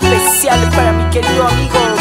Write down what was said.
especial para mi querido amigo.